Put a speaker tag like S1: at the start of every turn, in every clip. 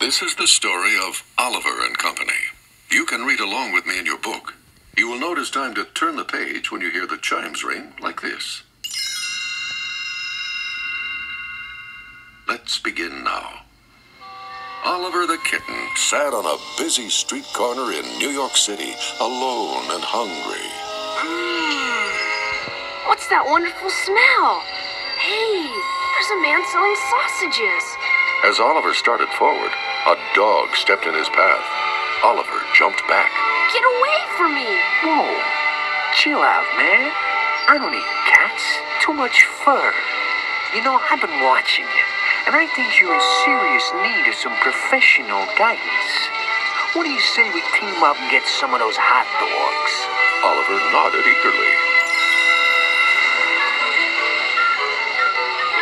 S1: This is the story of Oliver and Company. You can read along with me in your book. You will notice time to turn the page when you hear the chimes ring like this. Let's begin now. Oliver the kitten sat on a busy street corner in New York City, alone and hungry. Hmm.
S2: What's that wonderful smell? Hey, there's a man selling sausages.
S1: As Oliver started forward, a dog stepped in his path. Oliver jumped back.
S2: Get away from me!
S3: Whoa, chill out, man. I don't eat cats. Too much fur. You know, I've been watching you, and I think you're in serious need of some professional guidance. What do you say we team up and get some of those hot dogs?
S1: Oliver nodded eagerly.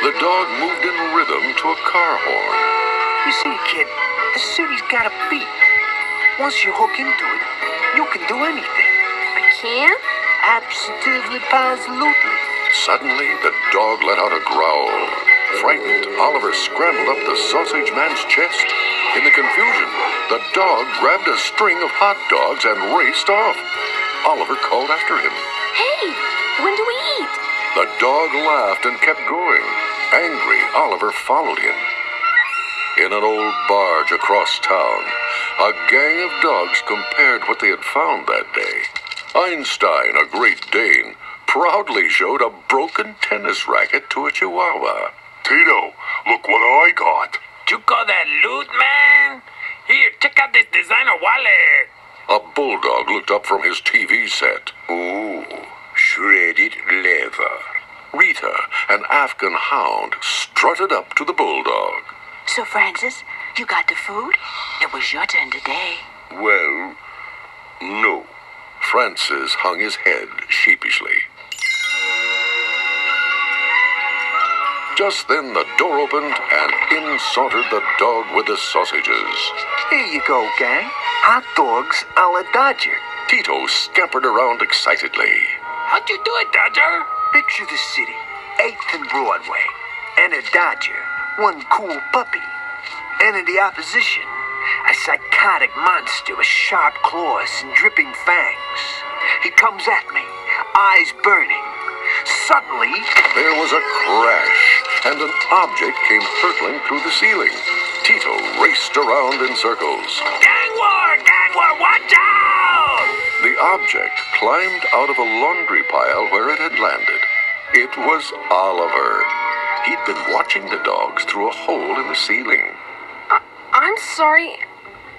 S1: The dog moved in rhythm to a car horn.
S3: You see, kid, the city's got a beat. Once you hook into it, you can do anything.
S2: I can?
S3: Absolutely, positively.
S1: Suddenly, the dog let out a growl. Frightened, Oliver scrambled up the sausage man's chest. In the confusion, the dog grabbed a string of hot dogs and raced off. Oliver called after him.
S2: Hey, when do we eat?
S1: The dog laughed and kept going. Angry, Oliver followed him. In an old barge across town, a gang of dogs compared what they had found that day. Einstein, a Great Dane, proudly showed a broken tennis racket to a chihuahua.
S4: Tito, look what I got.
S5: You call that loot, man? Here, check out this designer wallet.
S1: A bulldog looked up from his TV set.
S4: Ooh, shredded leather.
S1: Rita, an Afghan hound, strutted up to the bulldog.
S6: So, Francis, you got the food? It was your turn today.
S4: Well, no.
S1: Francis hung his head sheepishly. Just then the door opened and in sauntered the dog with the sausages.
S3: Here you go, gang. Hot dogs a la Dodger.
S1: Tito scampered around excitedly.
S5: How'd you do it, Dodger?
S3: Picture the city, 8th and Broadway, and a Dodger, one cool puppy. And in the opposition, a psychotic monster with sharp claws and dripping fangs. He comes at me, eyes burning. Suddenly,
S1: There was a crash, and an object came hurtling through the ceiling. Tito raced around in circles.
S5: Gang war! Gang war! Watch out!
S1: The object climbed out of a laundry pile where it had landed. It was Oliver. He'd been watching the dogs through a hole in the ceiling.
S2: I'm sorry.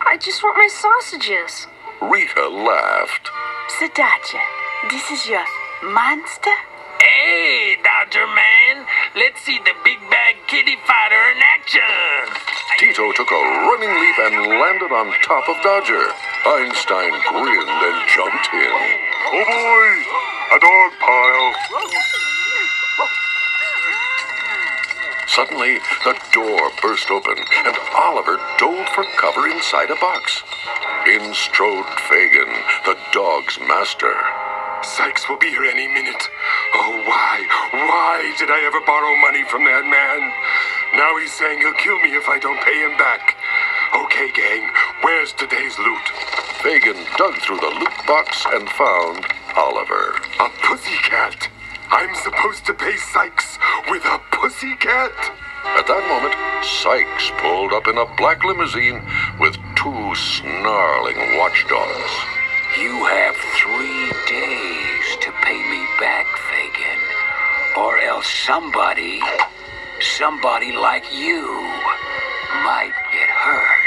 S2: I just want my sausages.
S1: Rita laughed.
S6: So, Dodger, this is your monster?
S5: Hey, Dodger man! Let's see the big bag kitty fighter in action!
S1: Tito took a running leap and landed on top of Dodger. Einstein grinned and jumped in.
S4: Oh boy, a dog pile.
S1: Suddenly, the door burst open, and Oliver dove for cover inside a box. In strode Fagin, the dog's master.
S4: Sykes will be here any minute. Oh, why, why did I ever borrow money from that man? Now he's saying he'll kill me if I don't pay him back. Okay, gang, where's today's loot?
S1: Fagin dug through the loot box and found Oliver.
S4: A pussycat. I'm supposed to pay Sykes with a pussycat?
S1: At that moment, Sykes pulled up in a black limousine with two snarling watchdogs.
S3: you have three days to pay me back, Fagin. Or else somebody, somebody like you, might get hurt.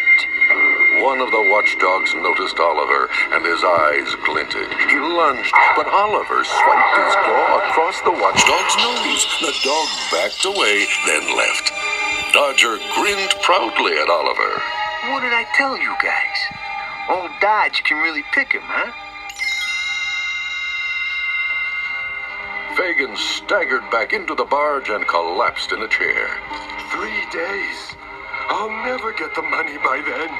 S1: One of the watchdogs noticed Oliver, and his eyes glinted. He lunged, but Oliver swiped his claw across the watchdog's nose. The dog backed away, then left. Dodger grinned proudly at Oliver.
S3: What did I tell you guys? Old Dodge can really pick him, huh?
S1: Fagin staggered back into the barge and collapsed in a chair.
S4: Three days. I'll never get the money by then.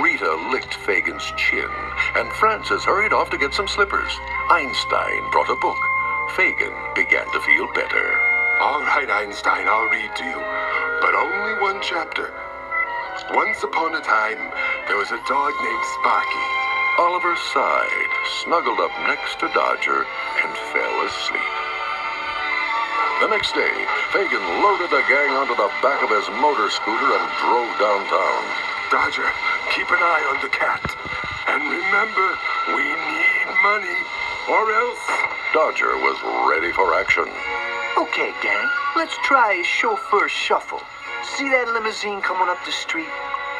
S1: Rita licked Fagin's chin, and Francis hurried off to get some slippers. Einstein brought a book. Fagin began to feel better.
S4: All right, Einstein, I'll read to you. But only one chapter. Once upon a time, there was a dog named Sparky.
S1: Oliver sighed, snuggled up next to Dodger, and fell asleep. The next day, Fagin loaded the gang onto the back of his motor scooter and drove downtown.
S4: Dodger, keep an eye on the cat. And remember, we need money, or else.
S1: Dodger was ready for action.
S3: Okay, gang, let's try a chauffeur shuffle. See that limousine coming up the street?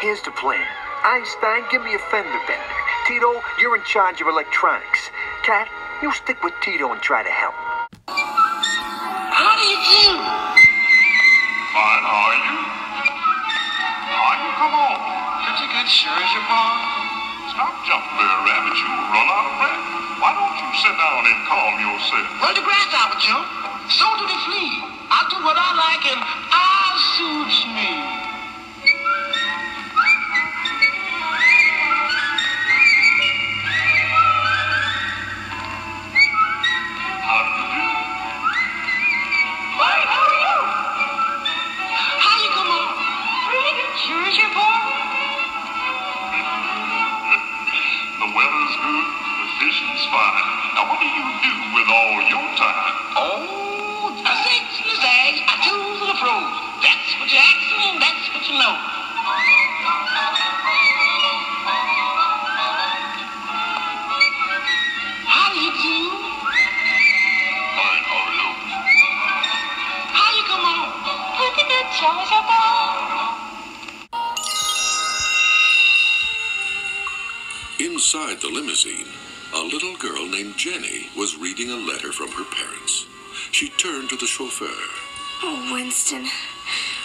S3: Here's the plan. Einstein, give me a fender bender. Tito, you're in charge of electronics. Cat, you stick with Tito and try to help.
S5: How do you do?
S7: Good, sure as you're born. Stop jumping there, Rabbit. You'll run out of breath. Why don't you sit down and calm yourself?
S5: Well, the grasshopper jump. So do the flea. I do what I like and I suits me. Oh, the six and the zags, I twos and the froze. That's what you ask and that's what you know. How do you do?
S7: Fine, how are you?
S5: How you come on? Pretty good, sure as you're born.
S1: Inside the limousine, a little girl named Jenny was reading a letter from her parents. She turned to the chauffeur.
S2: Oh, Winston.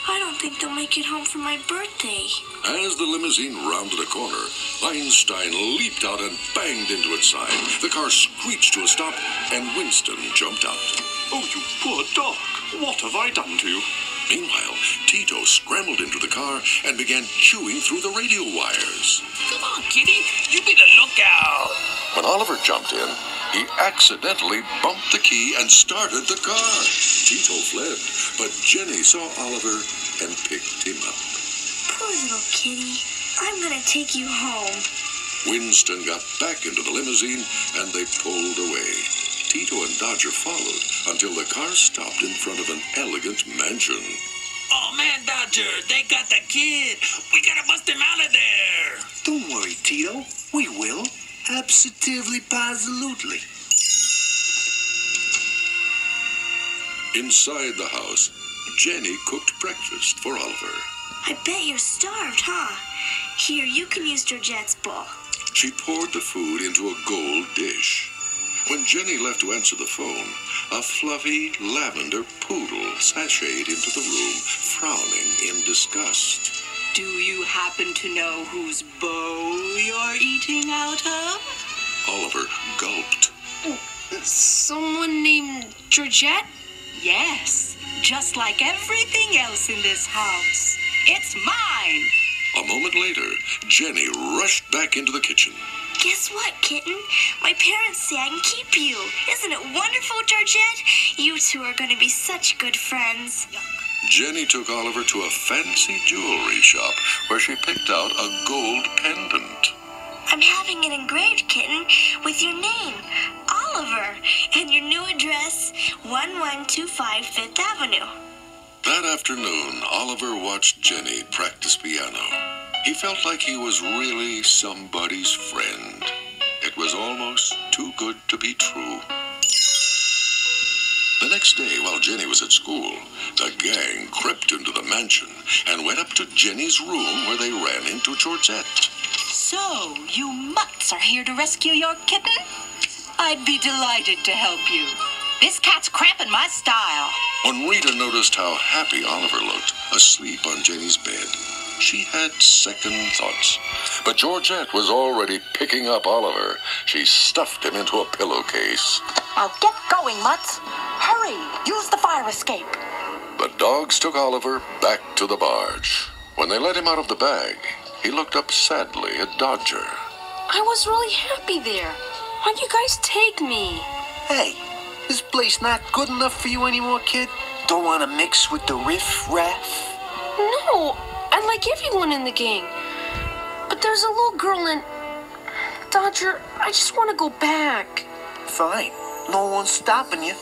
S2: I don't think they'll make it home for my birthday.
S1: As the limousine rounded a corner, Einstein leaped out and banged into its side. The car screeched to a stop, and Winston jumped out.
S8: Oh, you poor dog. What have I done to you?
S1: Meanwhile, Tito scrambled into the car and began chewing through the radio wires.
S5: Come on, kitty. You be the lookout.
S1: When Oliver jumped in, he accidentally bumped the key and started the car. Tito fled, but Jenny saw Oliver and picked him up.
S2: Poor little kitty. I'm gonna take you home.
S1: Winston got back into the limousine and they pulled away. Tito and Dodger followed until the car stopped in front of an elegant mansion.
S5: Oh man, Dodger, they got the kid. We gotta bust him out of there.
S3: Don't worry, Tito. We will. Absolutely, positively.
S1: Inside the house, Jenny cooked breakfast for Oliver.
S2: I bet you're starved, huh? Here, you can use Georgette's bowl.
S1: She poured the food into a gold dish. When Jenny left to answer the phone, a fluffy lavender poodle sashayed into the room, frowning in disgust.
S6: Do you happen to know whose bowl you're eating out of?
S1: Oliver gulped.
S2: Oh, someone named Georgette?
S6: Yes, just like everything else in this house. It's mine.
S1: A moment later, Jenny rushed back into the kitchen.
S2: Guess what, kitten? My parents say I can keep you. Isn't it wonderful, Georgette? You two are going to be such good friends.
S1: Jenny took Oliver to a fancy jewelry shop where she picked out a gold pendant.
S2: I'm having it engraved, kitten, with your name, Oliver, and your new address, 1125 Fifth Avenue.
S1: That afternoon, Oliver watched Jenny practice piano. He felt like he was really somebody's friend. It was almost too good to be true. The next day, while Jenny was at school, the gang crept into the mansion and went up to Jenny's room where they ran into Georgette.
S6: So, you mutts are here to rescue your kitten? I'd be delighted to help you. This cat's cramping my style.
S1: When Rita noticed how happy Oliver looked, asleep on Jenny's bed, she had second thoughts. But Georgette was already picking up Oliver. She stuffed him into a pillowcase.
S6: Now get going, mutts. Hurry, use the fire escape.
S1: The dogs took Oliver back to the barge. When they let him out of the bag, he looked up sadly at Dodger.
S2: I was really happy there. Why'd you guys take me?
S3: Hey, this place not good enough for you anymore, kid? Don't want to mix with the riff raff?
S2: No,
S9: I like everyone in the gang. But there's a little girl in. Dodger, I just want to go back.
S3: Fine. No one's stopping you.